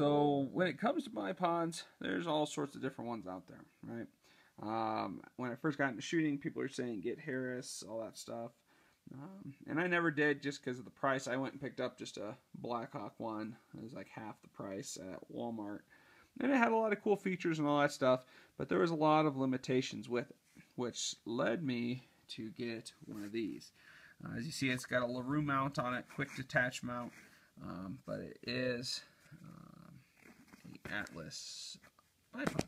So when it comes to bipods, there's all sorts of different ones out there, right? Um, when I first got into shooting, people were saying get Harris, all that stuff. Um, and I never did just because of the price. I went and picked up just a Blackhawk one. It was like half the price at Walmart. And it had a lot of cool features and all that stuff, but there was a lot of limitations with it, which led me to get one of these. Uh, as you see, it's got a LaRue mount on it, quick detach mount, um, but it is Atlas bipod.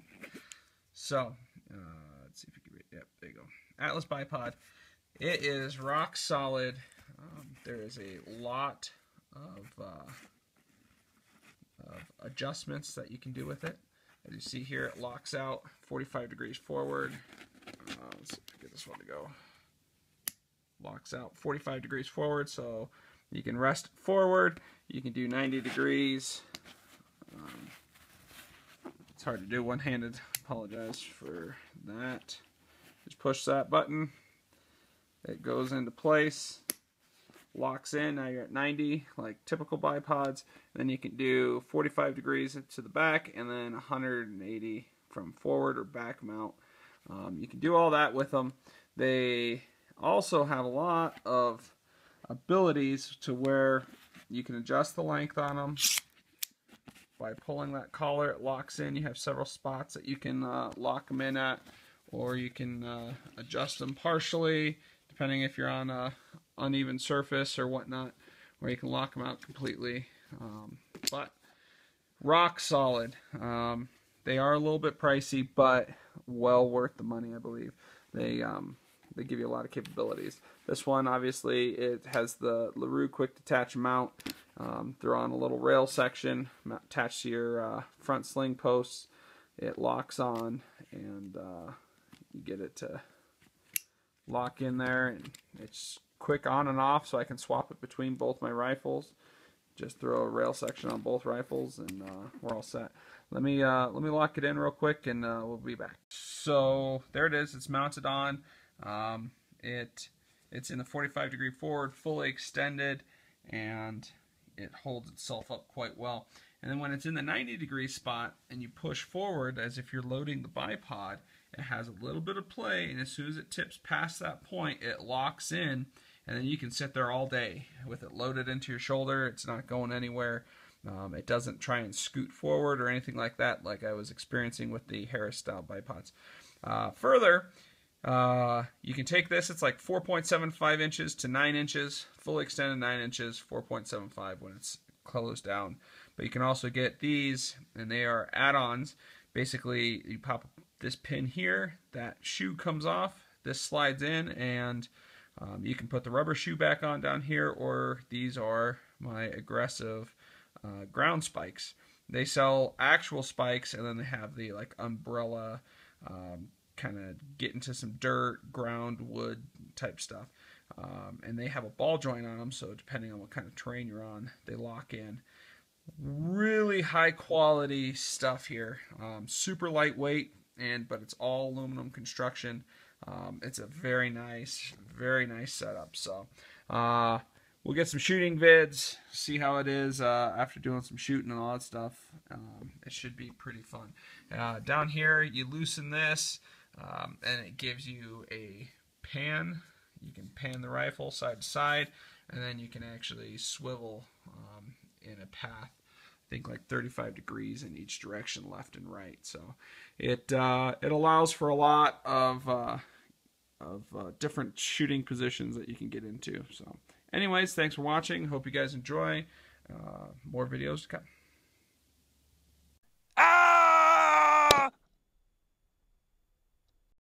So, uh, let's see if you can read. Yep, there you go. Atlas bipod. It is rock solid. Um, there is a lot of, uh, of adjustments that you can do with it. As you see here, it locks out 45 degrees forward. Uh, let's get this one to go. Locks out 45 degrees forward, so you can rest forward. You can do 90 degrees. It's hard to do one-handed. Apologize for that. Just push that button it goes into place, locks in. Now you're at 90, like typical bipods. Then you can do 45 degrees to the back and then 180 from forward or back mount. Um, you can do all that with them. They also have a lot of abilities to where you can adjust the length on them by pulling that collar it locks in you have several spots that you can uh, lock them in at or you can uh, adjust them partially depending if you're on a uneven surface or whatnot, where you can lock them out completely. Um, but rock solid. Um, they are a little bit pricey, but well worth the money, I believe. They um, they give you a lot of capabilities. This one, obviously, it has the LaRue quick detach mount. Um, they're on a little rail section attached to your uh, front sling posts. It locks on, and uh, you get it to lock in there and it's quick on and off so I can swap it between both my rifles. Just throw a rail section on both rifles and uh, we're all set. Let me uh, let me lock it in real quick and uh, we'll be back. So there it is. It's mounted on. Um, it it's in the 45 degree forward fully extended and it holds itself up quite well and then when it's in the 90 degree spot and you push forward as if you're loading the bipod it has a little bit of play, and as soon as it tips past that point, it locks in, and then you can sit there all day with it loaded into your shoulder. It's not going anywhere. Um, it doesn't try and scoot forward or anything like that, like I was experiencing with the Harris style bipods. Uh, further, uh, you can take this, it's like 4.75 inches to 9 inches, fully extended 9 inches, 4.75 when it's closed down. But you can also get these, and they are add ons. Basically, you pop this pin here, that shoe comes off, this slides in, and um, you can put the rubber shoe back on down here, or these are my aggressive uh, ground spikes. They sell actual spikes, and then they have the like umbrella, um, kind of get into some dirt, ground, wood type stuff. Um, and they have a ball joint on them, so depending on what kind of terrain you're on, they lock in. Really high quality stuff here. Um, super lightweight, and but it's all aluminum construction. Um, it's a very nice, very nice setup. So uh, we'll get some shooting vids, see how it is uh, after doing some shooting and all that stuff. Um, it should be pretty fun. Uh, down here, you loosen this, um, and it gives you a pan. You can pan the rifle side to side, and then you can actually swivel um, in a path I think like 35 degrees in each direction, left and right. So it uh, it allows for a lot of uh, of uh, different shooting positions that you can get into. So, anyways, thanks for watching. Hope you guys enjoy. Uh, more videos to come.